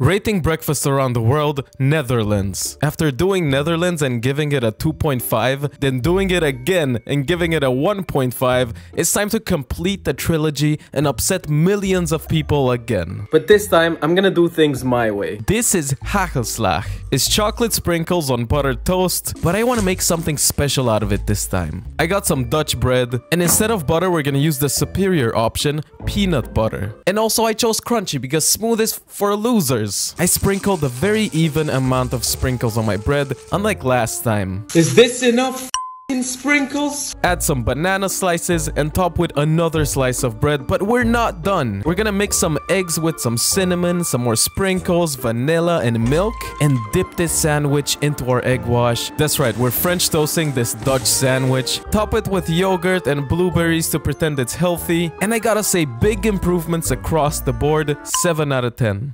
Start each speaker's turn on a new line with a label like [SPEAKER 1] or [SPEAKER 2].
[SPEAKER 1] Rating breakfast around the world, Netherlands. After doing Netherlands and giving it a 2.5, then doing it again and giving it a 1.5, it's time to complete the trilogy and upset millions of people again. But this time, I'm gonna do things my way. This is hagelslag. It's chocolate sprinkles on buttered toast, but I want to make something special out of it this time. I got some Dutch bread, and instead of butter, we're gonna use the superior option, peanut butter. And also I chose crunchy because smooth is for losers. I sprinkled a very even amount of sprinkles on my bread, unlike last time.
[SPEAKER 2] Is this enough sprinkles?
[SPEAKER 1] Add some banana slices and top with another slice of bread, but we're not done. We're gonna mix some eggs with some cinnamon, some more sprinkles, vanilla, and milk, and dip this sandwich into our egg wash. That's right, we're French toasting this Dutch sandwich. Top it with yogurt and blueberries to pretend it's healthy, and I gotta say big improvements across the board, 7 out of 10.